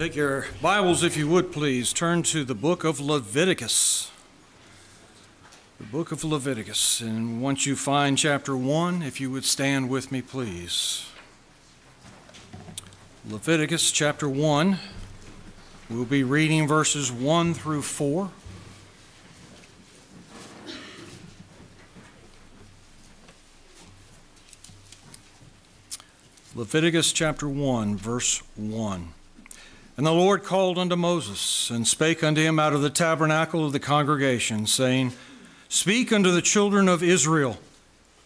Take your Bibles, if you would please, turn to the book of Leviticus. The book of Leviticus. And once you find chapter 1, if you would stand with me, please. Leviticus chapter 1. We'll be reading verses 1 through 4. Leviticus chapter 1, verse 1. And the Lord called unto Moses, and spake unto him out of the tabernacle of the congregation, saying, Speak unto the children of Israel,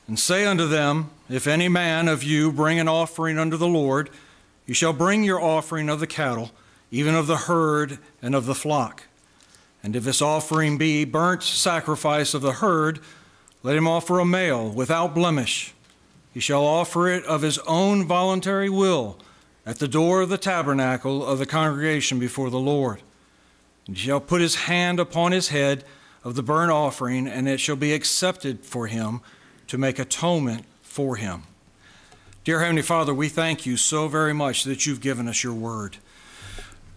and say unto them, If any man of you bring an offering unto the Lord, you shall bring your offering of the cattle, even of the herd and of the flock. And if his offering be burnt sacrifice of the herd, let him offer a male without blemish he shall offer it of his own voluntary will at the door of the tabernacle of the congregation before the Lord. And he shall put his hand upon his head of the burnt offering, and it shall be accepted for him to make atonement for him. Dear Heavenly Father, we thank you so very much that you've given us your word.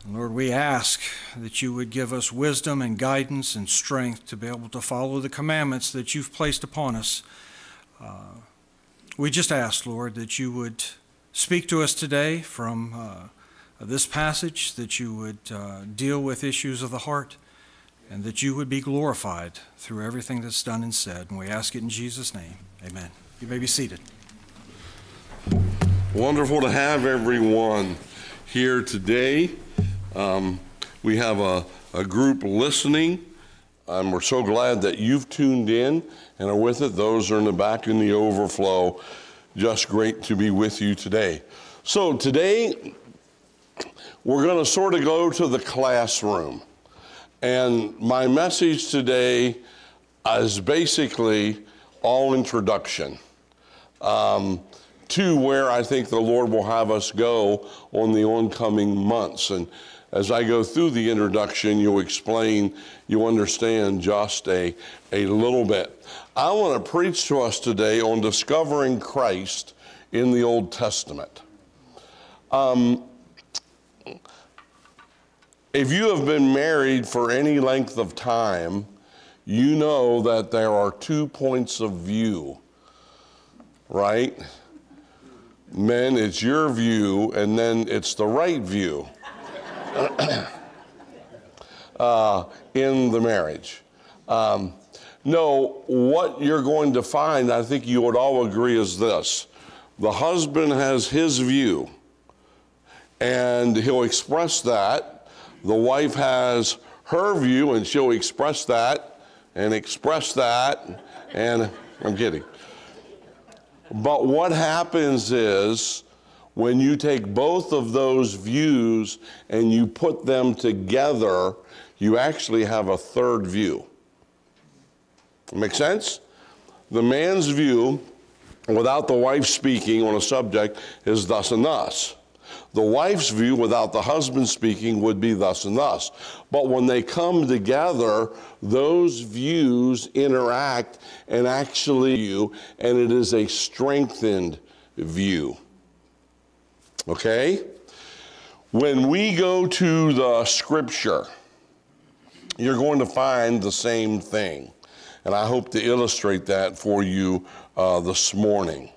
Lord, we ask that you would give us wisdom and guidance and strength to be able to follow the commandments that you've placed upon us. Uh, we just ask, Lord, that you would speak to us today from uh, this passage, that you would uh, deal with issues of the heart, and that you would be glorified through everything that's done and said. And we ask it in Jesus' name. Amen. You may be seated. Wonderful to have everyone here today. Um, we have a, a group listening. and we're so glad that you've tuned in and are with it. Those are in the back in the overflow. Just great to be with you today. So, today we're going to sort of go to the classroom. And my message today is basically all introduction um, to where I think the Lord will have us go on the oncoming months. And as I go through the introduction, you'll explain, you'll understand just a, a little bit. I want to preach to us today on discovering Christ in the Old Testament. Um, if you have been married for any length of time, you know that there are two points of view, right? Men, it's your view, and then it's the right view. uh, in the marriage. Um, no, what you're going to find, I think you would all agree, is this the husband has his view, and he'll express that. The wife has her view, and she'll express that and express that. And I'm kidding. But what happens is when you take both of those views and you put them together, you actually have a third view. Make sense? The man's view, without the wife speaking on a subject, is thus and thus. The wife's view, without the husband speaking, would be thus and thus. But when they come together, those views interact and actually, you, and it is a strengthened view. Okay? When we go to the scripture, you're going to find the same thing. And I hope to illustrate that for you uh, this morning.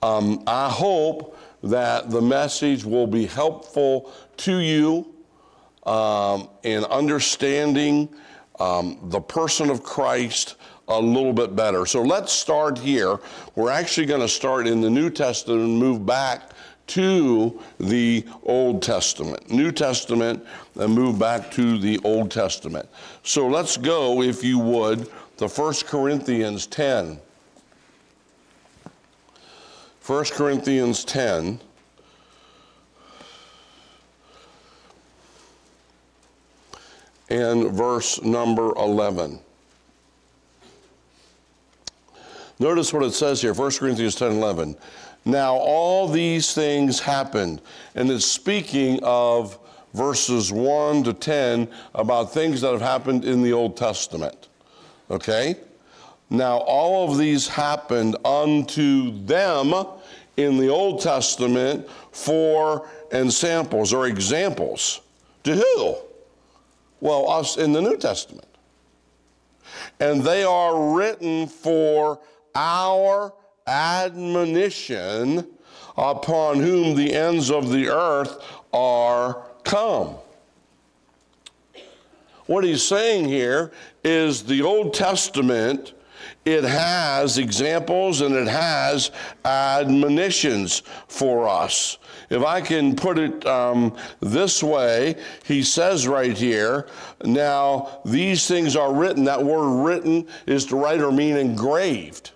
Um, I hope that the message will be helpful to you um, in understanding um, the person of Christ a little bit better. So let's start here. We're actually going to start in the New Testament and move back to the Old Testament, New Testament, and move back to the Old Testament. So let's go, if you would, to 1 Corinthians 10. 1 Corinthians 10. And verse number 11. Notice what it says here, 1 Corinthians 10 11. Now, all these things happened. And it's speaking of verses 1 to 10 about things that have happened in the Old Testament. Okay? Now, all of these happened unto them in the Old Testament for and samples or examples. To who? Well, us in the New Testament. And they are written for our admonition upon whom the ends of the earth are come. What he's saying here is the Old Testament, it has examples and it has admonitions for us. If I can put it um, this way, he says right here, now these things are written. That word written is to write or mean engraved.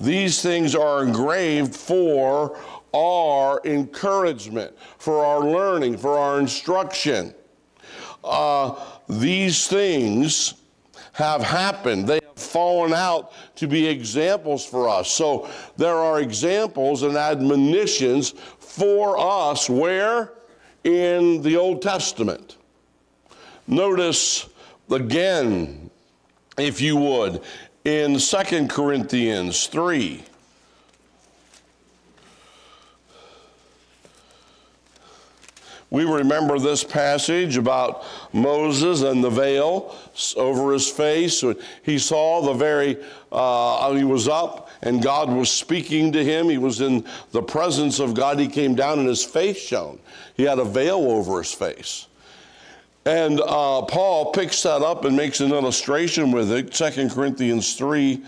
These things are engraved for our encouragement, for our learning, for our instruction. Uh, these things have happened. They have fallen out to be examples for us. So there are examples and admonitions for us where? In the Old Testament. Notice again, if you would, in Second Corinthians 3. We remember this passage about Moses and the veil over his face. He saw the very, uh, he was up and God was speaking to him. He was in the presence of God. He came down and his face shone. He had a veil over his face. And uh, Paul picks that up and makes an illustration with it, 2 Corinthians 3.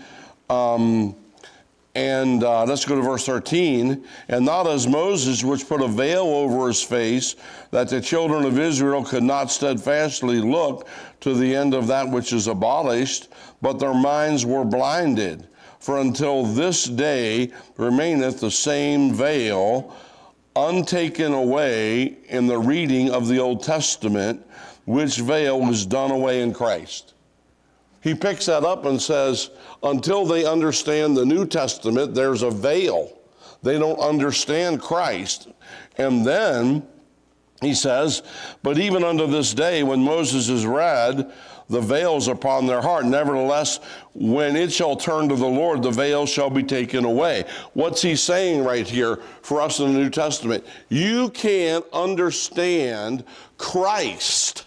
Um, and uh, let's go to verse 13. And not as Moses, which put a veil over his face, that the children of Israel could not steadfastly look to the end of that which is abolished, but their minds were blinded. For until this day remaineth the same veil, untaken away in the reading of the Old Testament, which veil was done away in Christ he picks that up and says, until they understand the New Testament, there's a veil. They don't understand Christ. And then he says, but even unto this day, when Moses is read, the veils upon their heart. Nevertheless, when it shall turn to the Lord, the veil shall be taken away. What's he saying right here for us in the New Testament? You can't understand Christ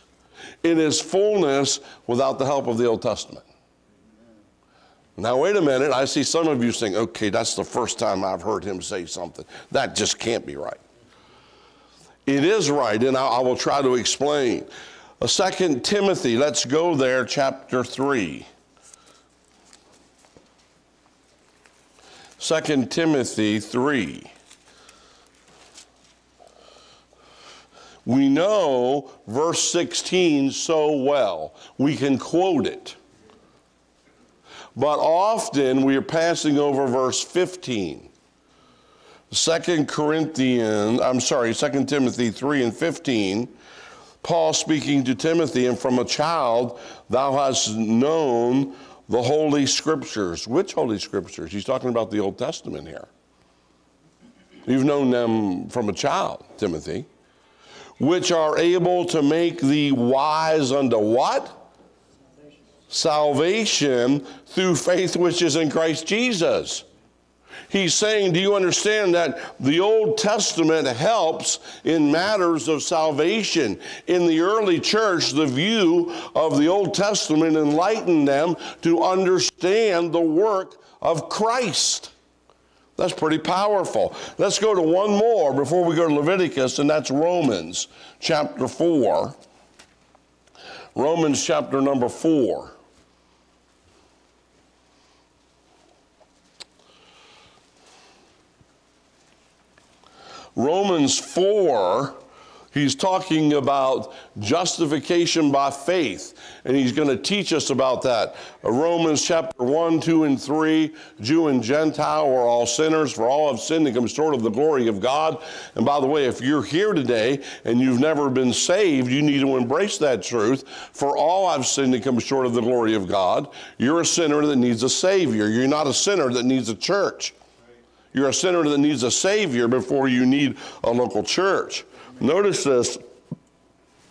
in his fullness without the help of the Old Testament. Now, wait a minute. I see some of you saying, okay, that's the first time I've heard him say something. That just can't be right. It is right, and I, I will try to explain. Second Timothy, let's go there, chapter 3. Second Timothy 3. We know verse 16 so well. We can quote it. But often we are passing over verse 15. 2 Corinthians, I'm sorry, 2 Timothy 3 and 15, Paul speaking to Timothy, and from a child thou hast known the Holy Scriptures. Which Holy Scriptures? He's talking about the Old Testament here. You've known them from a child, Timothy which are able to make thee wise unto what? Salvation. Salvation through faith which is in Christ Jesus. He's saying, Do you understand that the Old Testament helps in matters of salvation? In the early church, the view of the Old Testament enlightened them to understand the work of Christ. That's pretty powerful. Let's go to one more before we go to Leviticus, and that's Romans chapter 4. Romans chapter number 4. Romans 4 He's talking about justification by faith, and he's going to teach us about that. Romans chapter 1, 2, and 3 Jew and Gentile are all sinners, for all have sinned and come short of the glory of God. And by the way, if you're here today and you've never been saved, you need to embrace that truth. For all have sinned and come short of the glory of God. You're a sinner that needs a Savior, you're not a sinner that needs a church. You're a sinner that needs a Savior before you need a local church. Notice this,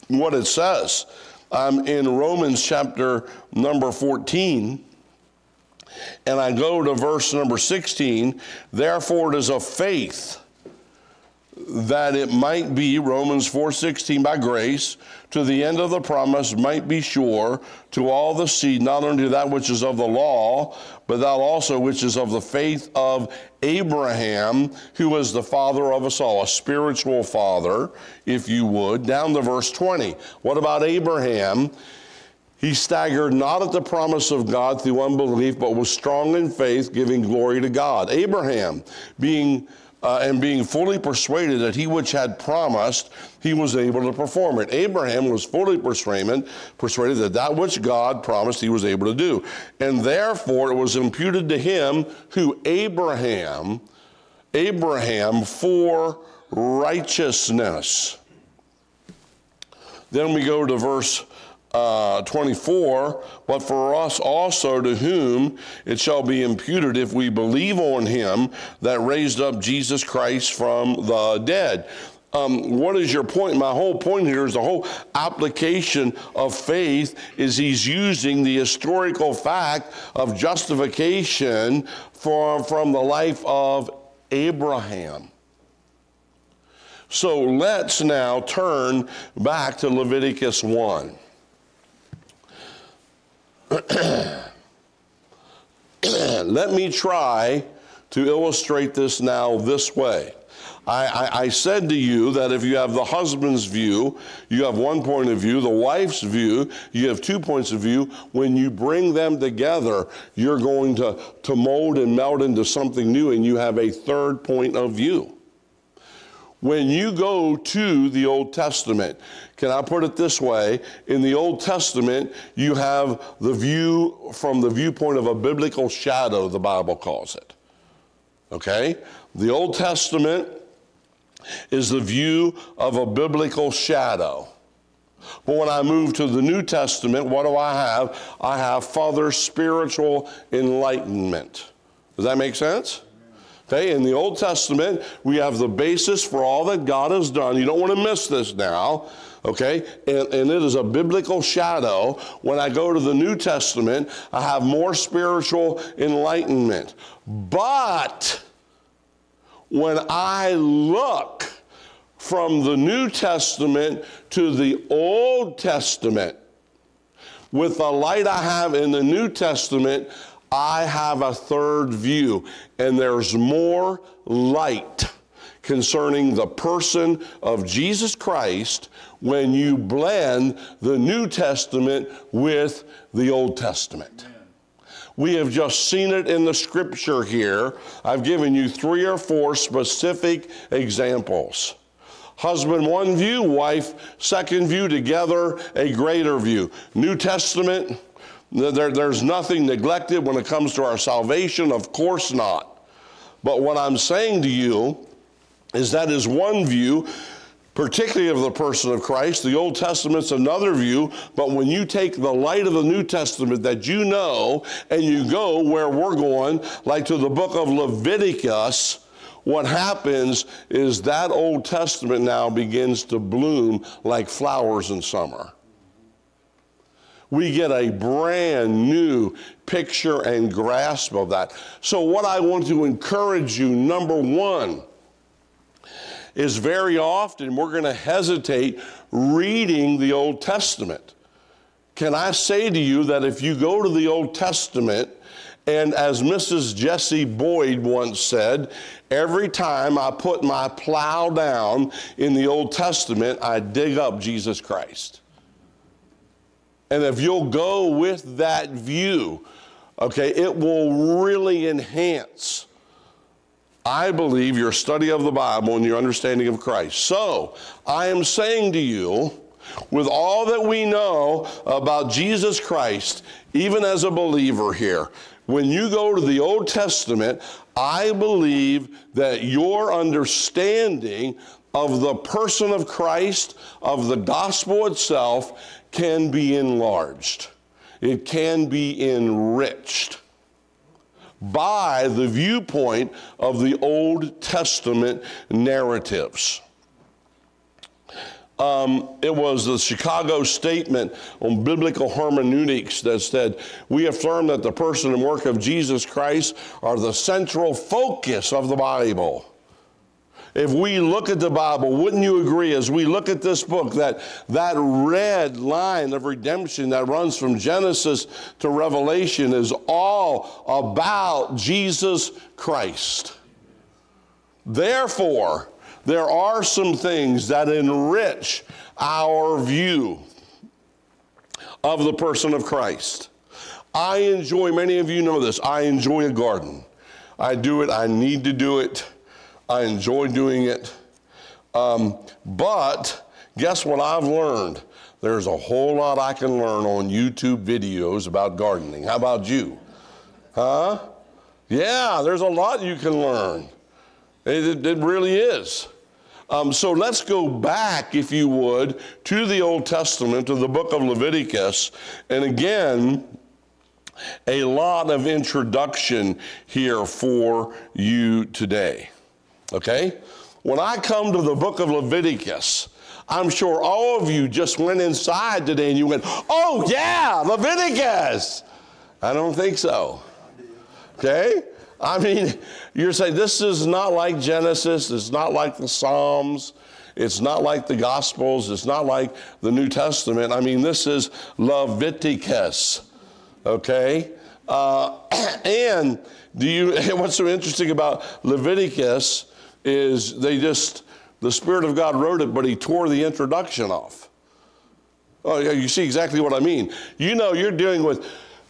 what it says. I'm in Romans chapter number 14, and I go to verse number 16. Therefore, it is of faith that it might be Romans 4:16 by grace to the end of the promise might be sure to all the seed not only that which is of the law but that also which is of the faith of Abraham who was the father of us all a spiritual father if you would. Down to verse 20 what about Abraham? He staggered not at the promise of God through unbelief but was strong in faith giving glory to God. Abraham being uh, and being fully persuaded that he which had promised, he was able to perform it. Abraham was fully persuaded, persuaded that that which God promised he was able to do. And therefore it was imputed to him who Abraham, Abraham for righteousness. Then we go to verse uh, 24, but for us also to whom it shall be imputed if we believe on him that raised up Jesus Christ from the dead. Um, what is your point? My whole point here is the whole application of faith is he's using the historical fact of justification for, from the life of Abraham. So let's now turn back to Leviticus 1. Let me try to illustrate this now this way. I, I, I, said to you that if you have the husband's view, you have one point of view, the wife's view, you have two points of view. When you bring them together, you're going to, to mold and melt into something new, and you have a third point of view. When you go to the Old Testament, can I put it this way? In the Old Testament, you have the view from the viewpoint of a biblical shadow, the Bible calls it. Okay? The Old Testament is the view of a biblical shadow. But when I move to the New Testament, what do I have? I have further spiritual enlightenment. Does that make sense? Okay, in the Old Testament, we have the basis for all that God has done. You don't want to miss this now. Okay, and, and it is a biblical shadow. When I go to the New Testament, I have more spiritual enlightenment. But when I look from the New Testament to the Old Testament, with the light I have in the New Testament, I have a third view, and there's more light concerning the person of Jesus Christ when you blend the New Testament with the Old Testament. We have just seen it in the scripture here. I've given you three or four specific examples. Husband, one view, wife, second view, together, a greater view. New Testament, there, there's nothing neglected when it comes to our salvation, of course not. But what I'm saying to you is that is one view, particularly of the person of Christ. The Old Testament's another view, but when you take the light of the New Testament that you know and you go where we're going, like to the book of Leviticus, what happens is that Old Testament now begins to bloom like flowers in summer we get a brand new picture and grasp of that. So, what I want to encourage you, number one, is very often we're going to hesitate reading the Old Testament. Can I say to you that if you go to the Old Testament, and as Mrs. Jessie Boyd once said, every time I put my plow down in the Old Testament, I dig up Jesus Christ. And if you'll go with that view, okay, it will really enhance, I believe, your study of the Bible and your understanding of Christ. So I am saying to you, with all that we know about Jesus Christ, even as a believer here, when you go to the Old Testament, I believe that your understanding of the person of Christ, of the gospel itself, can be enlarged, it can be enriched by the viewpoint of the Old Testament narratives. Um, it was the Chicago Statement on Biblical Hermeneutics that said, We affirm that the person and work of Jesus Christ are the central focus of the Bible. If we look at the Bible, wouldn't you agree as we look at this book that that red line of redemption that runs from Genesis to Revelation is all about Jesus Christ? Therefore, there are some things that enrich our view of the person of Christ. I enjoy, many of you know this, I enjoy a garden. I do it, I need to do it. I enjoy doing it. Um, but guess what I've learned? There's a whole lot I can learn on YouTube videos about gardening. How about you? Huh? Yeah, there's a lot you can learn. It, it, really is. Um, so let's go back, if you would, to the Old Testament, to the book of Leviticus. And again, a lot of introduction here for you today. Okay? When I come to the book of Leviticus, I'm sure all of you just went inside today and you went, oh, yeah, Leviticus. I don't think so. Okay? I mean, you're saying this is not like Genesis, it's not like the Psalms, it's not like the Gospels, it's not like the New Testament. I mean, this is Leviticus. Okay? Uh, and do you, what's so interesting about Leviticus is they just, the Spirit of God wrote it, but He tore the introduction off. Oh, yeah, you see exactly what I mean. You know, you're dealing with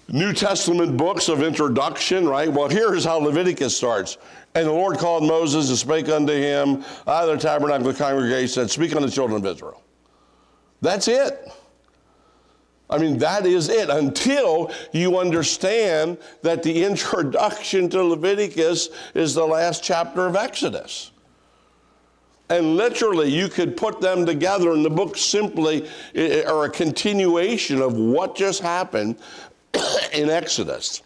New Testament books of introduction, right? Well, here's how Leviticus starts. And the Lord called Moses and spake unto him out of the tabernacle of the congregation, said, Speak unto the children of Israel. That's it. I mean, that is it until you understand that the introduction to Leviticus is the last chapter of Exodus. And literally, you could put them together, and the book simply are a continuation of what just happened in Exodus.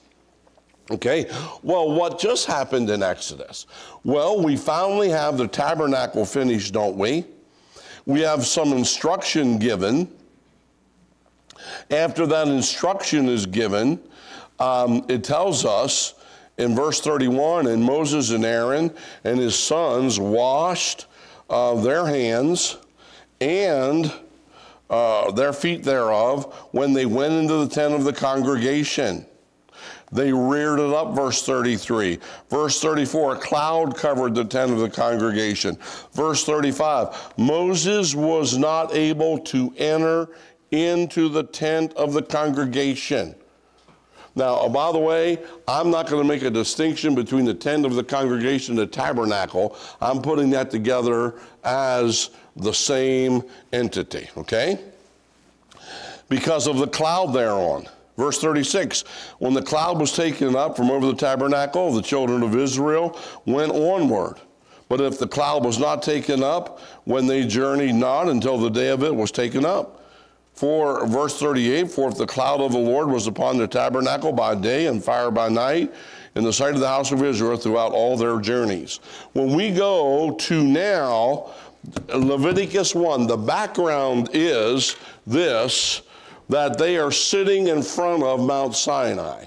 Okay, well, what just happened in Exodus? Well, we finally have the tabernacle finished, don't we? We have some instruction given. After that instruction is given, um, it tells us in verse 31 and Moses and Aaron and his sons washed uh, their hands and uh, their feet thereof when they went into the tent of the congregation. They reared it up, verse 33. Verse 34, a cloud covered the tent of the congregation. Verse 35, Moses was not able to enter into the tent of the congregation. Now, uh, by the way, I'm not going to make a distinction between the tent of the congregation and the tabernacle. I'm putting that together as the same entity, okay? Because of the cloud thereon. Verse 36 When the cloud was taken up from over the tabernacle, the children of Israel went onward. But if the cloud was not taken up, when they journeyed not until the day of it was taken up. For verse 38 For if the cloud of the Lord was upon the tabernacle by day and fire by night, in the sight of the house of Israel throughout all their journeys. When we go to now, Leviticus 1, the background is this that they are sitting in front of Mount Sinai.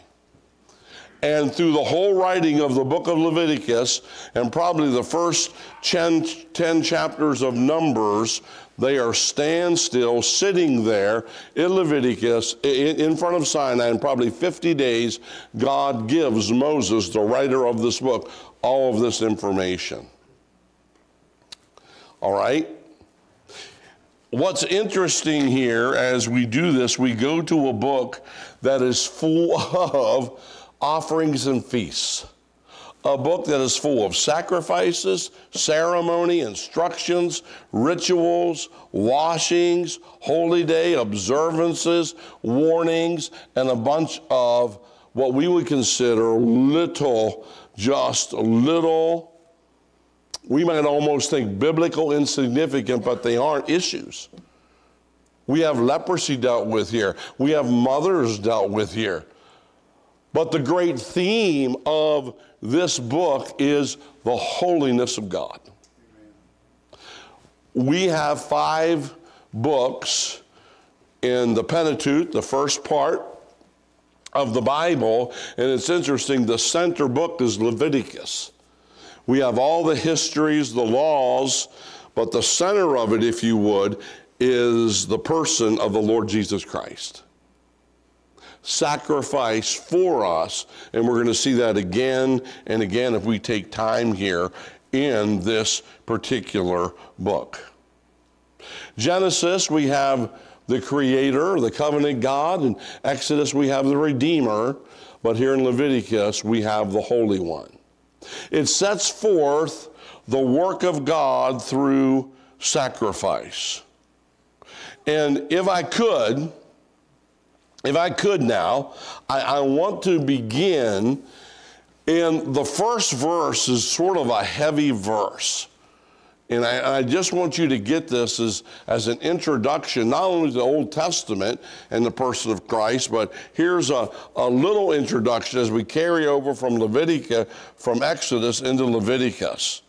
And through the whole writing of the book of Leviticus and probably the first 10, 10 chapters of Numbers, they are standstill, sitting there in Leviticus in front of Sinai, and probably 50 days, God gives Moses, the writer of this book, all of this information. All right? What's interesting here as we do this, we go to a book that is full of offerings and feasts a book that is full of sacrifices, ceremony, instructions, rituals, washings, holy day observances, warnings, and a bunch of what we would consider little, just little, we might almost think biblical insignificant, but they aren't issues. We have leprosy dealt with here. We have mothers dealt with here. But the great theme of this book is the holiness of God. We have five books in the Pentateuch, the first part of the Bible, and it's interesting, the center book is Leviticus. We have all the histories, the laws, but the center of it, if you would, is the person of the Lord Jesus Christ. Sacrifice for us, and we're going to see that again and again if we take time here in this particular book. Genesis, we have the Creator, the covenant God. In Exodus, we have the Redeemer. But here in Leviticus, we have the Holy One. It sets forth the work of God through sacrifice. And if I could, if I could now, I, I want to begin in the first verse is sort of a heavy verse. And I, I, just want you to get this as, as an introduction, not only to the Old Testament and the person of Christ, but here's a, a little introduction as we carry over from Leviticus, from Exodus into Leviticus.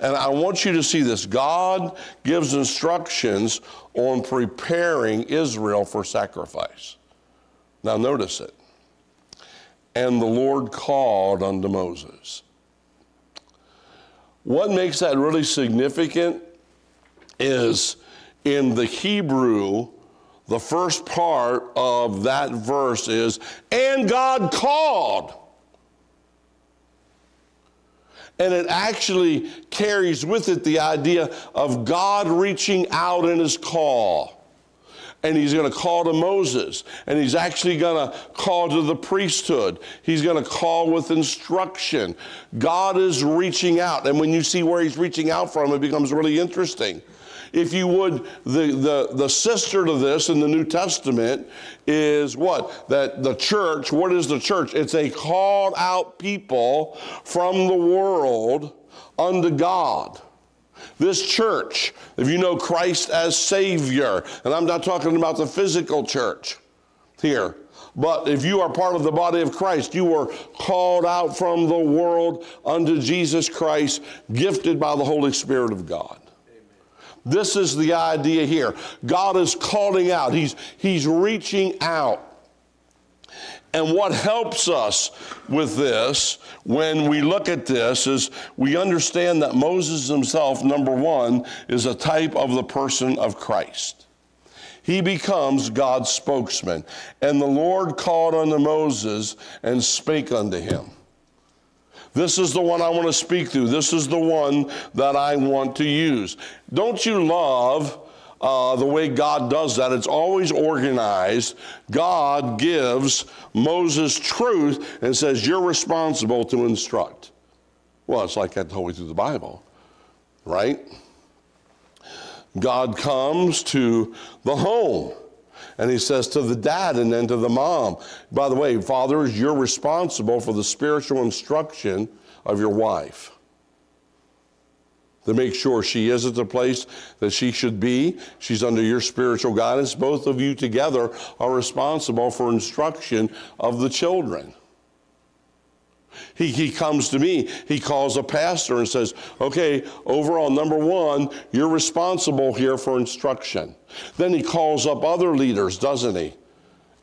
And I want you to see this. God gives instructions on preparing Israel for sacrifice. Now, notice it. And the Lord called unto Moses. What makes that really significant is in the Hebrew, the first part of that verse is, and God called. And it actually carries with it the idea of God reaching out in his call and he's going to call to Moses, and he's actually going to call to the priesthood. He's going to call with instruction. God is reaching out, and when you see where he's reaching out from, it becomes really interesting. If you would, the, the, the sister to this in the New Testament is what? That the church, what is the church? It's a called out people from the world unto God. This church, if you know Christ as Savior, and I'm not talking about the physical church here, but if you are part of the body of Christ, you were called out from the world unto Jesus Christ, gifted by the Holy Spirit of God. This is the idea here. God is calling out, He's, he's reaching out. And what helps us with this when we look at this is we understand that Moses himself, number one, is a type of the person of Christ. He becomes God's spokesman. And the Lord called unto Moses and spake unto him. This is the one I want to speak to. This is the one that I want to use. Don't you love uh, the way God does that. It's always organized. God gives Moses truth and says, You're responsible to instruct. Well, it's like that the whole way through the Bible, right? God comes to the home and he says to the dad and then to the mom, by the way, fathers, you're responsible for the spiritual instruction of your wife to make sure she is at the place that she should be. She's under your spiritual guidance. Both of you together are responsible for instruction of the children. He, he comes to me, he calls a pastor and says, Okay, overall, number one, you're responsible here for instruction. Then he calls up other leaders, doesn't he?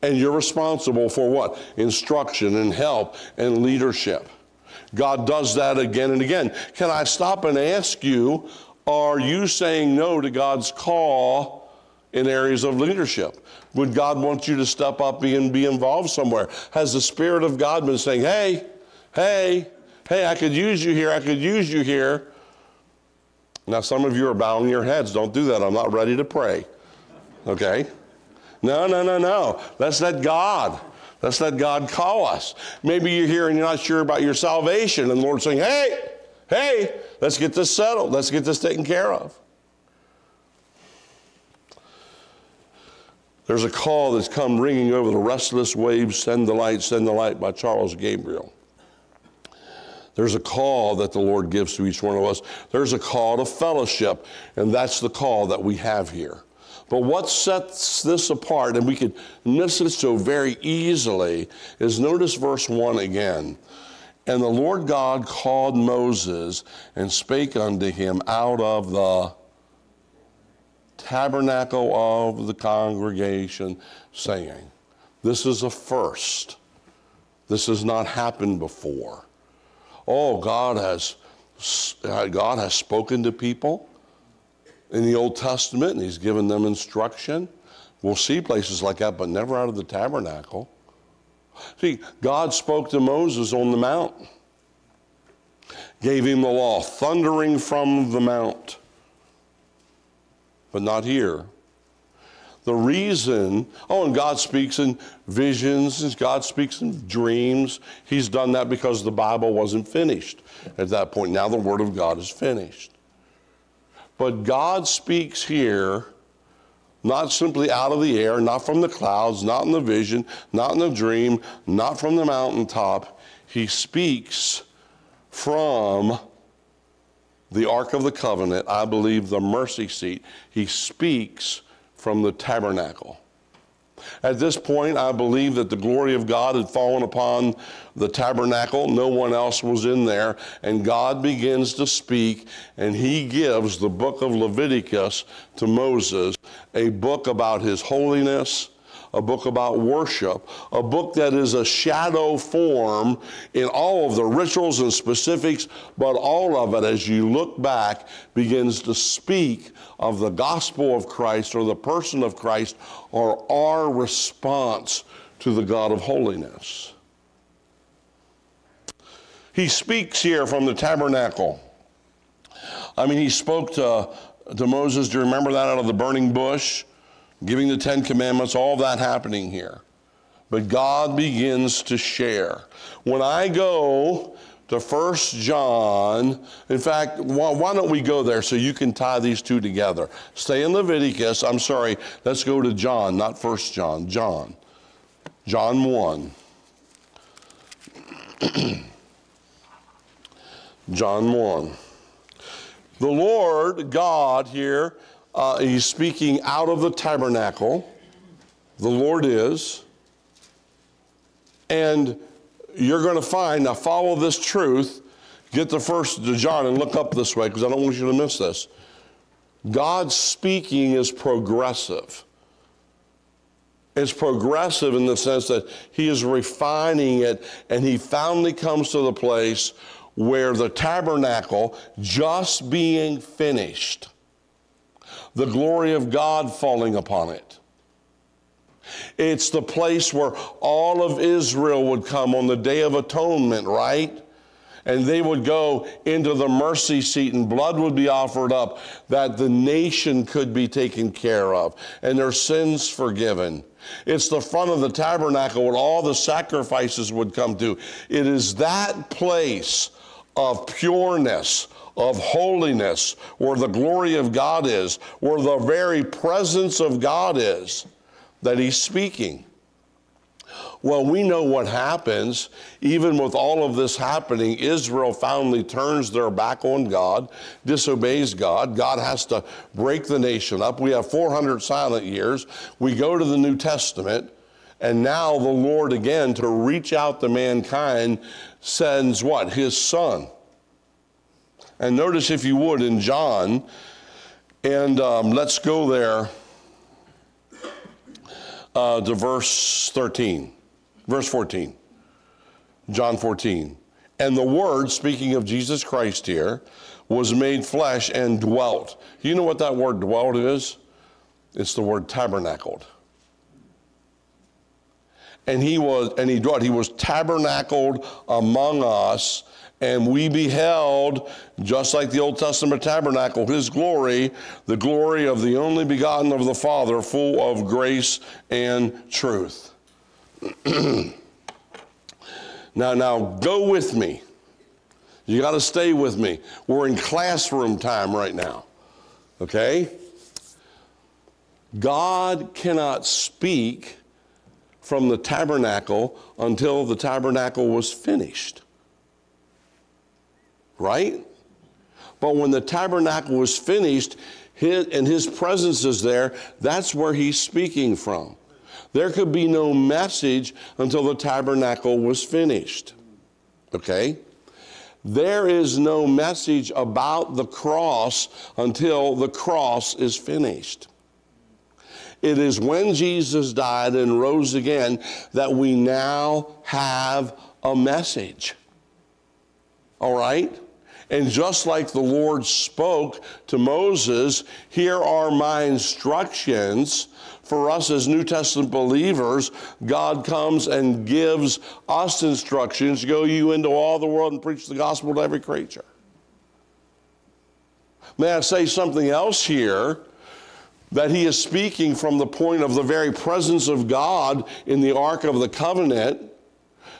And you're responsible for what? Instruction and help and leadership. God does that again and again. Can I stop and ask you, are you saying no to God's call in areas of leadership? Would God want you to step up and be involved somewhere? Has the Spirit of God been saying, hey, hey, hey, I could use you here, I could use you here? Now, some of you are bowing your heads. Don't do that. I'm not ready to pray. Okay? No, no, no, no. Let's let God Let's let God call us. Maybe you're here and you're not sure about your salvation, and the Lord's saying, hey, hey, let's get this settled. Let's get this taken care of. There's a call that's come ringing over the restless waves, Send the Light, Send the Light by Charles Gabriel. There's a call that the Lord gives to each one of us. There's a call to fellowship, and that's the call that we have here. But what sets this apart, and we could miss it so very easily, is notice verse 1 again. And the Lord God called Moses and spake unto him out of the tabernacle of the congregation, saying, This is a first. This has not happened before. Oh, God has uh, God has spoken to people in the Old Testament and He's given them instruction. We'll see places like that, but never out of the tabernacle. See, God spoke to Moses on the mount, gave him the law, thundering from the mount, but not here. The reason, oh, and God speaks in visions, and God speaks in dreams. He's done that because the Bible wasn't finished at that point. Now the Word of God is finished. But God speaks here not simply out of the air, not from the clouds, not in the vision, not in the dream, not from the mountaintop. He speaks from the Ark of the Covenant, I believe the mercy seat. He speaks from the tabernacle. At this point, I believe that the glory of God had fallen upon the tabernacle. No one else was in there. And God begins to speak, and he gives the book of Leviticus to Moses, a book about his holiness, a book about worship, a book that is a shadow form in all of the rituals and specifics, but all of it, as you look back, begins to speak of the gospel of Christ or the person of Christ or our response to the God of holiness. He speaks here from the tabernacle. I mean, he spoke to, to Moses. Do you remember that out of the burning bush? Giving the Ten Commandments, all that happening here. But God begins to share. When I go to First John, in fact, why, don't we go there so you can tie these two together? Stay in Leviticus. I'm sorry, let's go to John, not First John, John. John 1. John 1. The Lord God here uh, he's speaking out of the tabernacle. The Lord is. And you're going to find, now follow this truth. Get the first to John and look up this way because I don't want you to miss this. God's speaking is progressive. It's progressive in the sense that He is refining it and He finally comes to the place where the tabernacle, just being finished, the glory of God falling upon it. It's the place where all of Israel would come on the Day of Atonement, right? And they would go into the mercy seat, and blood would be offered up that the nation could be taken care of and their sins forgiven. It's the front of the tabernacle where all the sacrifices would come to. It is that place of pureness, of holiness, where the glory of God is, where the very presence of God is, that he's speaking. Well, we know what happens. Even with all of this happening, Israel finally turns their back on God, disobeys God. God has to break the nation up. We have 400 silent years. We go to the New Testament, and now the Lord, again, to reach out to mankind, sends what? His Son. And notice, if you would, in John, and um, let's go there uh, to verse 13, verse 14, John 14. And the Word, speaking of Jesus Christ here, was made flesh and dwelt. You know what that word dwelt is? It's the word tabernacled. And he was, and he dwelt, he was tabernacled among us and we beheld, just like the Old Testament tabernacle, his glory, the glory of the only begotten of the Father, full of grace and truth. now, now, go with me. You got to stay with me. We're in classroom time right now. Okay? God cannot speak from the tabernacle until the tabernacle was finished right? But when the tabernacle was finished his, and his presence is there, that's where he's speaking from. There could be no message until the tabernacle was finished. Okay? There is no message about the cross until the cross is finished. It is when Jesus died and rose again that we now have a message. All right? And just like the Lord spoke to Moses, here are my instructions for us as New Testament believers. God comes and gives us instructions go you into all the world and preach the gospel to every creature. May I say something else here? That he is speaking from the point of the very presence of God in the Ark of the Covenant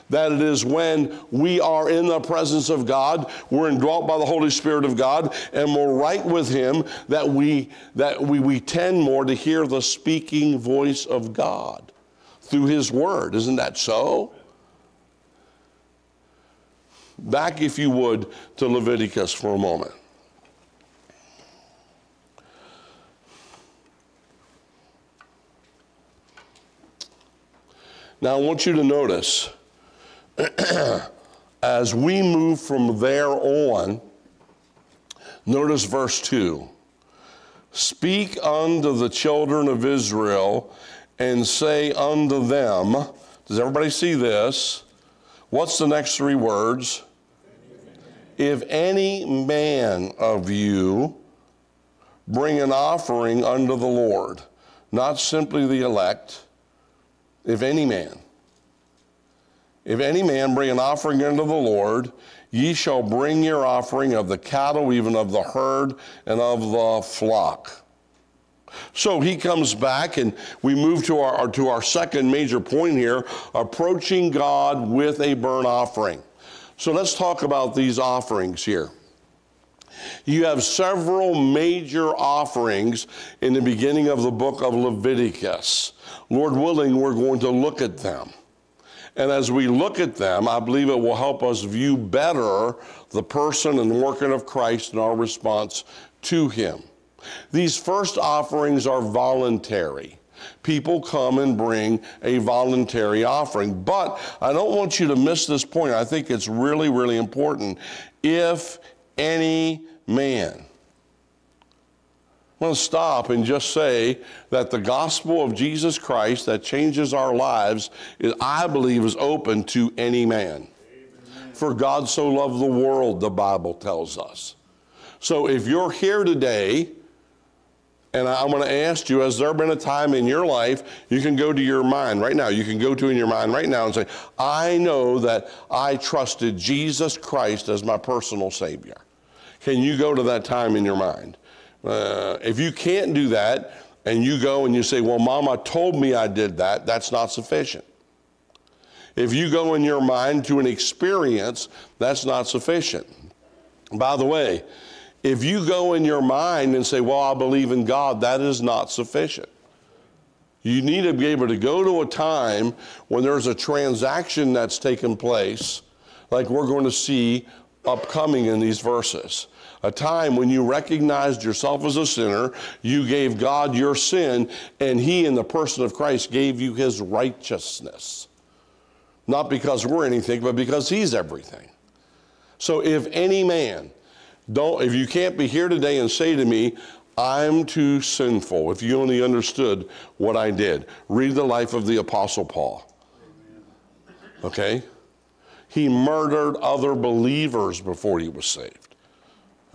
that it is when we are in the presence of God, we're indwelt by the Holy Spirit of God, and we're right with Him, that we that we, we tend more to hear the speaking voice of God through His Word. Isn't that so? Back, if you would, to Leviticus for a moment. Now, I want you to notice as we move from there on, notice verse 2 Speak unto the children of Israel and say unto them, does everybody see this? What's the next three words? If any man of you bring an offering unto the Lord, not simply the elect, if any man. If any man bring an offering unto the Lord, ye shall bring your offering of the cattle, even of the herd, and of the flock. So he comes back, and we move to our, to our second major point here approaching God with a burnt offering. So let's talk about these offerings here. You have several major offerings in the beginning of the book of Leviticus. Lord willing, we're going to look at them. And as we look at them, I believe it will help us view better the person and working of Christ and our response to Him. These first offerings are voluntary. People come and bring a voluntary offering. But I don't want you to miss this point. I think it's really, really important. If any man, I'm going to stop and just say that the gospel of Jesus Christ that changes our lives, is, I believe, is open to any man. Amen. For God so loved the world, the Bible tells us. So if you're here today, and I'm going to ask you, has there been a time in your life you can go to your mind right now? You can go to in your mind right now and say, I know that I trusted Jesus Christ as my personal Savior. Can you go to that time in your mind? Uh, if you can't do that and you go and you say, Well, mama told me I did that, that's not sufficient. If you go in your mind to an experience, that's not sufficient. By the way, if you go in your mind and say, Well, I believe in God, that is not sufficient. You need to be able to go to a time when there's a transaction that's taken place, like we're going to see upcoming in these verses a time when you recognized yourself as a sinner, you gave God your sin, and He, in the person of Christ, gave you His righteousness. Not because we're anything, but because He's everything. So if any man, don't, if you can't be here today and say to me, I'm too sinful, if you only understood what I did, read the life of the Apostle Paul. Okay? He murdered other believers before he was saved.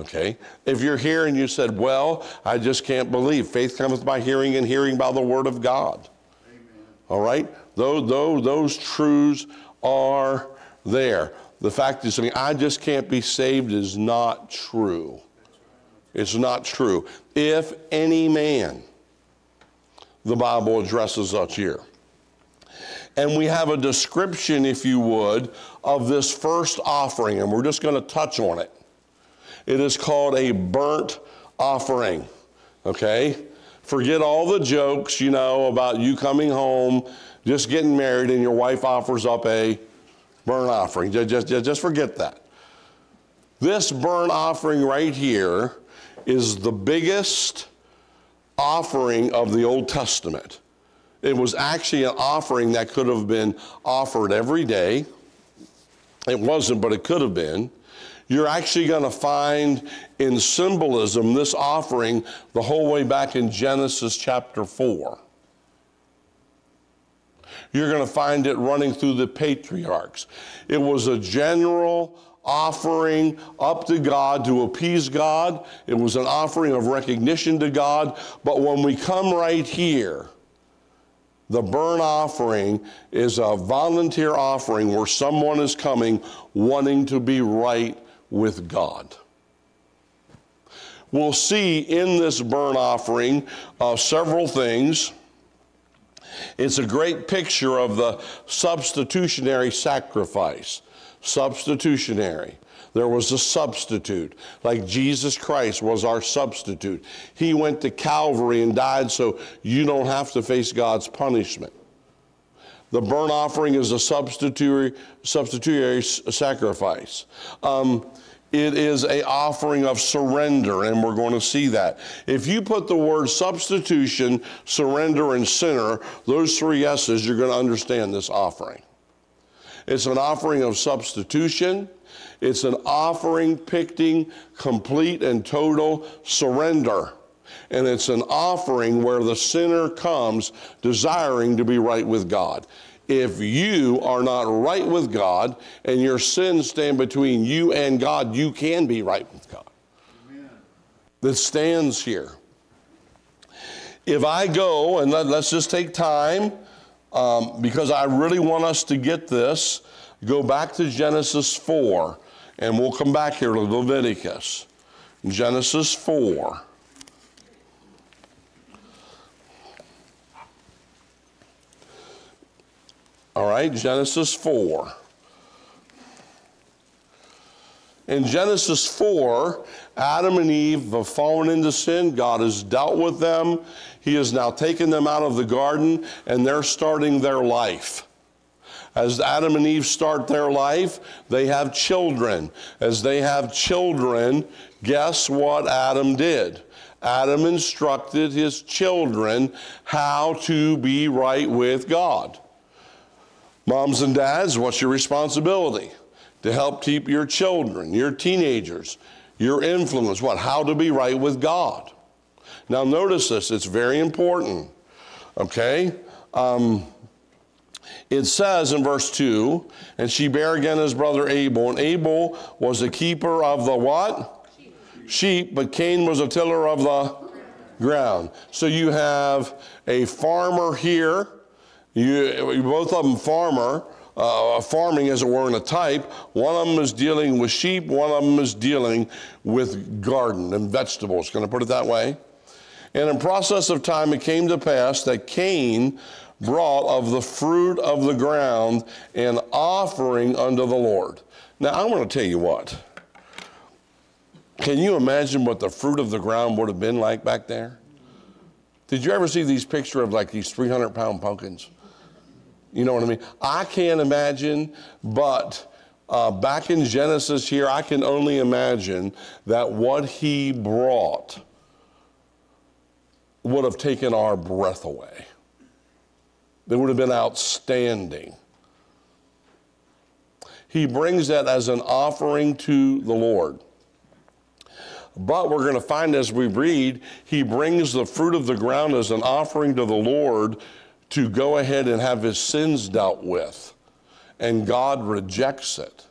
Okay? If you're here and you said, Well, I just can't believe, faith cometh by hearing and hearing by the word of God. Amen. All right? Those, those, those truths are there. The fact is, I just can't be saved is not true. It's not true. If any man, the Bible addresses us here. And we have a description, if you would, of this first offering, and we're just going to touch on it. It is called a burnt offering. Okay? Forget all the jokes, you know, about you coming home, just getting married, and your wife offers up a burnt offering. Just, just, just forget that. This burnt offering right here is the biggest offering of the Old Testament. It was actually an offering that could have been offered every day. It wasn't, but it could have been you're actually going to find in symbolism this offering the whole way back in Genesis chapter 4. You're going to find it running through the patriarchs. It was a general offering up to God to appease God. It was an offering of recognition to God. But when we come right here, the burnt offering is a volunteer offering where someone is coming wanting to be right with God. We'll see in this burnt offering uh, several things. It's a great picture of the substitutionary sacrifice. Substitutionary. There was a substitute, like Jesus Christ was our substitute. He went to Calvary and died so you don't have to face God's punishment. The burnt offering is a substitutory, substitutory sacrifice. Um, it is a offering of surrender, and we're going to see that. If you put the word substitution, surrender, and sinner, those three S's, you're going to understand this offering. It's an offering of substitution. It's an offering picking complete and total surrender. And it's an offering where the sinner comes desiring to be right with God. If you are not right with God and your sins stand between you and God, you can be right with God. Amen. That stands here. If I go, and let, us just take time, um, because I really want us to get this, go back to Genesis 4, and we'll come back here to Leviticus. Genesis 4. Right, Genesis 4. In Genesis 4, Adam and Eve have fallen into sin. God has dealt with them. He has now taken them out of the garden, and they're starting their life. As Adam and Eve start their life, they have children. As they have children, guess what Adam did? Adam instructed his children how to be right with God. Moms and dads, what's your responsibility? To help keep your children, your teenagers, your influence, what? How to be right with God. Now, notice this, it's very important. Okay? Um, it says in verse 2 and she bare again his brother Abel, and Abel was the keeper of the what? Sheep, Sheep but Cain was a tiller of the ground. So you have a farmer here you, both of them farmer, uh, farming as it were in a type. One of them is dealing with sheep, one of them is dealing with garden and vegetables. Can I put it that way? And in process of time, it came to pass that Cain brought of the fruit of the ground an offering unto the Lord. Now, I want to tell you what. Can you imagine what the fruit of the ground would have been like back there? Did you ever see these pictures of like these 300 pound pumpkins? You know what I mean? I can't imagine, but uh, back in Genesis here, I can only imagine that what he brought would have taken our breath away. It would have been outstanding. He brings that as an offering to the Lord. But we're going to find as we read, he brings the fruit of the ground as an offering to the Lord to go ahead and have his sins dealt with, and God rejects it.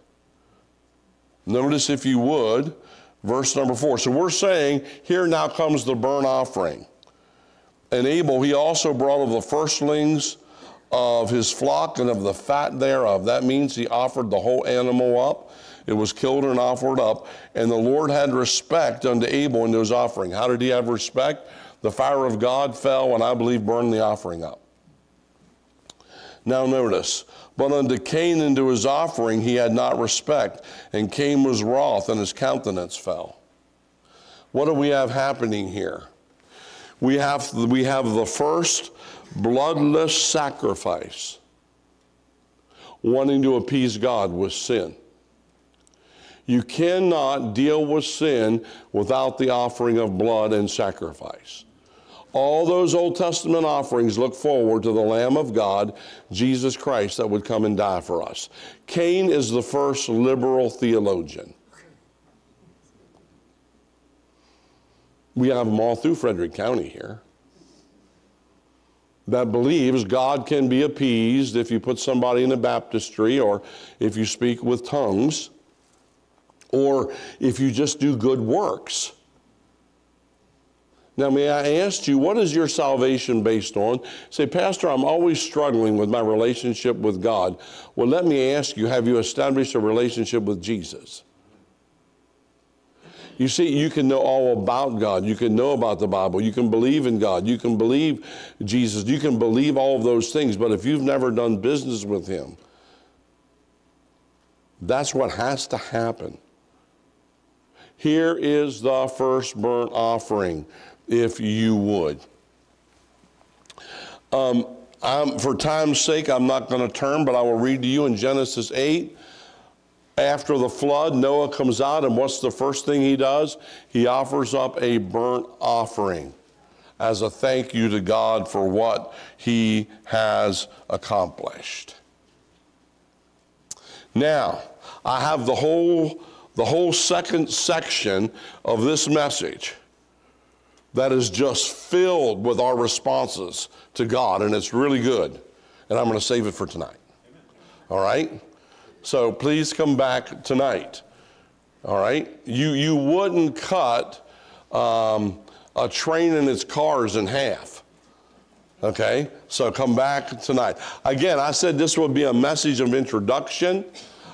Notice, if you would, verse number four. So we're saying, here now comes the burnt offering. And Abel, he also brought of the firstlings of his flock and of the fat thereof. That means he offered the whole animal up. It was killed and offered up. And the Lord had respect unto Abel in his offering. How did he have respect? The fire of God fell and I believe burned the offering up. Now notice, but unto Cain and to his offering he had not respect, and Cain was wroth, and his countenance fell. What do we have happening here? We have, we have the first bloodless sacrifice, wanting to appease God with sin. You cannot deal with sin without the offering of blood and sacrifice. All those Old Testament offerings look forward to the Lamb of God, Jesus Christ, that would come and die for us. Cain is the first liberal theologian. We have them all through Frederick County here that believes God can be appeased if you put somebody in a baptistry or if you speak with tongues. or if you just do good works. Now, may I ask you, what is your salvation based on? Say, Pastor, I'm always struggling with my relationship with God. Well, let me ask you, have you established a relationship with Jesus? You see, you can know all about God. You can know about the Bible. You can believe in God. You can believe Jesus. You can believe all of those things. But if you've never done business with Him, that's what has to happen. Here is the first burnt offering, if you would. Um, for time's sake, I'm not going to turn, but I will read to you in Genesis 8. After the flood, Noah comes out, and what's the first thing he does? He offers up a burnt offering as a thank you to God for what he has accomplished. Now, I have the whole, the whole second section of this message that is just filled with our responses to God, and it's really good. And I'm going to save it for tonight. All right? So please come back tonight. All right? You, you wouldn't cut um, a train and its cars in half. Okay? So come back tonight. Again, I said this would be a message of introduction,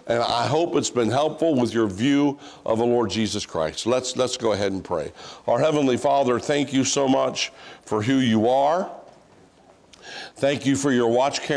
and I hope it's been helpful with your view of the Lord Jesus Christ. Let's, let's go ahead and pray. Our Heavenly Father, thank you so much for who you are. Thank you for your watch care.